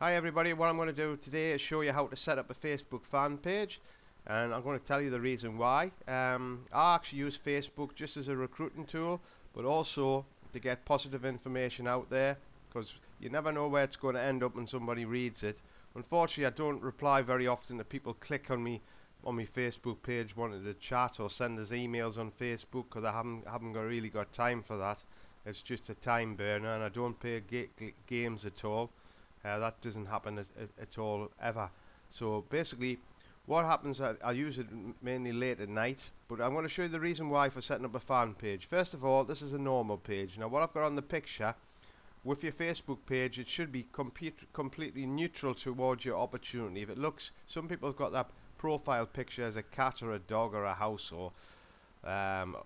Hi everybody, what I'm going to do today is show you how to set up a Facebook fan page and I'm going to tell you the reason why. Um, I actually use Facebook just as a recruiting tool but also to get positive information out there because you never know where it's going to end up when somebody reads it. Unfortunately I don't reply very often to people click on me on my Facebook page wanting to chat or send us emails on Facebook because I haven't, haven't got, really got time for that. It's just a time burner and I don't play ga games at all. Uh, that doesn't happen at, at, at, all ever. So basically, what happens, I, I use it mainly late at night, but I'm going to show you the reason why for setting up a fan page. First of all, this is a normal page. Now what I've got on the picture, with your Facebook page, it should be completely neutral towards your opportunity. If it looks, some people have got that profile picture as a cat or a dog or a house or um,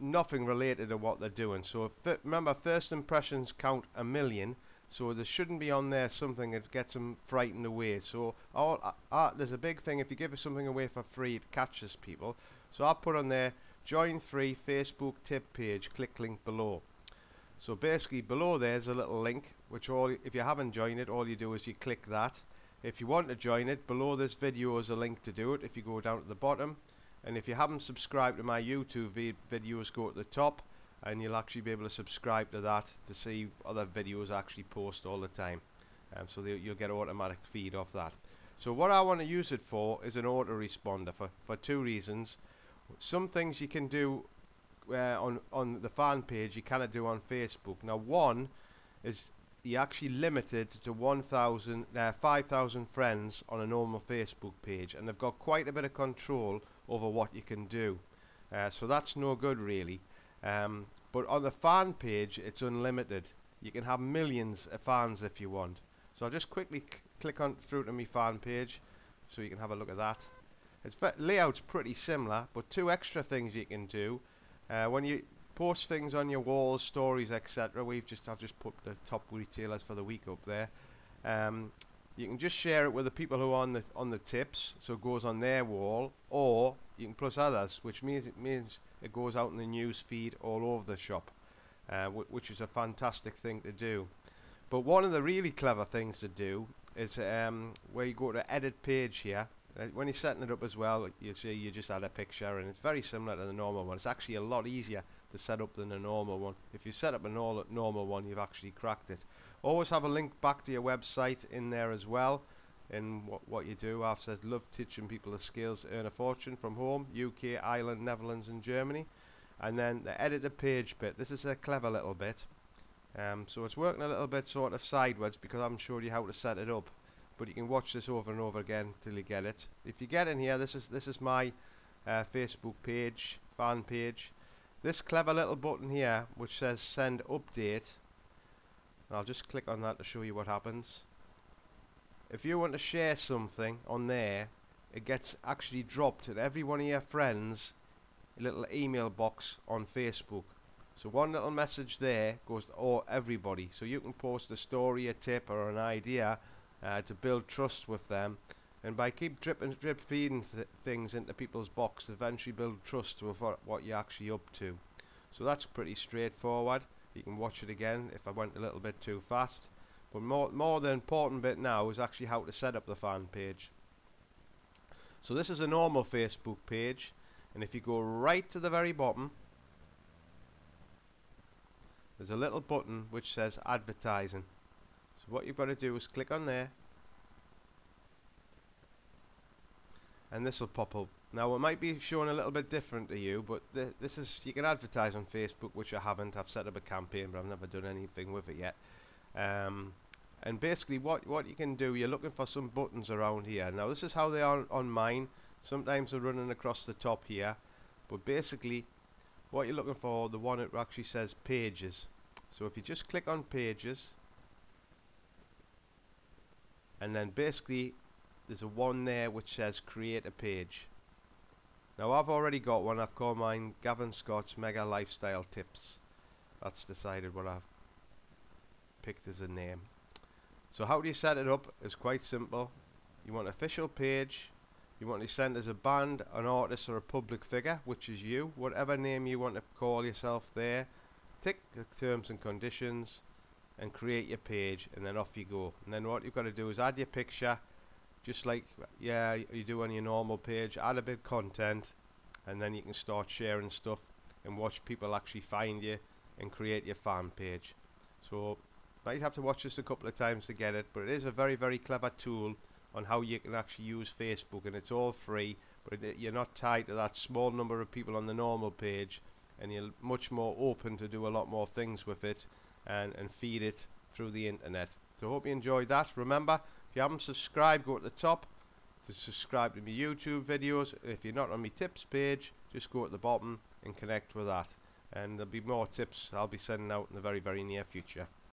nothing related to what they're doing. So remember, first impressions count a million. So there shouldn't be on there something that gets them frightened away. So all, uh, uh, there's a big thing if you give us something away for free, it catches people. So I'll put on there join free Facebook tip page. Click link below. So basically below there's a little link which all if you haven't joined it all you do is you click that. If you want to join it below this video is a link to do it if you go down to the bottom and if you haven't subscribed to my YouTube videos go to the top and you'll actually be able to subscribe to that to see other videos I actually post all the time. Um, so you'll get automatic feed off that. So what I want to use it for is an autoresponder for, for two reasons. Some things you can do uh, on on the fan page you cannot do on Facebook. Now one is you're actually limited to 1,000 uh, 5,000 friends on a normal Facebook page and they've got quite a bit of control over what you can do. Uh, so that's no good really um, but on the fan page, it's unlimited. You can have millions of fans if you want. So I'll just quickly click on through to my fan page so you can have a look at that. Its layout's pretty similar, but two extra things you can do. Uh, when you post things on your walls, stories, etc. We've just I've just put the top retailers for the week up there. Um, you can just share it with the people who are on the on the tips, so it goes on their wall, or you can plus others, which means it means it goes out in the news feed all over the shop, uh, which is a fantastic thing to do. But one of the really clever things to do is um, where you go to edit page here. Uh, when you're setting it up as well, you see you just add a picture, and it's very similar to the normal one. It's actually a lot easier to set up than a normal one. If you set up a normal one, you've actually cracked it. Always have a link back to your website in there as well in what, what you do. I've said love teaching people the skills to earn a fortune from home, UK, Ireland, Netherlands and Germany. And then the edit the page bit. This is a clever little bit. Um, so it's working a little bit sort of sideways because I'm showing you how to set it up. But you can watch this over and over again till you get it. If you get in here, this is this is my uh, Facebook page, fan page. This clever little button here which says send update. I'll just click on that to show you what happens. If you want to share something on there it gets actually dropped in every one of your friends little email box on Facebook. So one little message there goes to all everybody. So you can post a story a tip or an idea uh, to build trust with them and by keep drip and drip feeding th things into people's box eventually build trust with what, what you're actually up to so that's pretty straightforward you can watch it again if I went a little bit too fast but more, more the important bit now is actually how to set up the fan page. So this is a normal Facebook page and if you go right to the very bottom there's a little button which says advertising. So what you've got to do is click on there and this will pop up. Now it might be showing a little bit different to you but th this is you can advertise on Facebook which I haven't. I've set up a campaign but I've never done anything with it yet. Um, and basically what what you can do you're looking for some buttons around here now this is how they are on mine sometimes they're running across the top here but basically what you're looking for the one that actually says pages so if you just click on pages and then basically there's a one there which says create a page now I've already got one I've called mine Gavin Scott's Mega Lifestyle Tips that's decided what I've picked as a name so how do you set it up? It's quite simple. You want an official page. You want to send as a band, an artist or a public figure, which is you. Whatever name you want to call yourself there. Tick the terms and conditions. and create your page and then off you go and then what you've got to do is add your picture just like yeah you do on your normal page add a bit of content and then you can start sharing stuff and watch people actually find you and create your fan page. So might have to watch this a couple of times to get it but it is a very very clever tool on how you can actually use Facebook and it's all free but it, you're not tied to that small number of people on the normal page and you're much more open to do a lot more things with it and, and feed it through the internet. So hope you enjoyed that. Remember you haven't subscribed go to the top to subscribe to my YouTube videos. If you're not on my tips page just go at the bottom and connect with that. And there'll be more tips I'll be sending out in the very very near future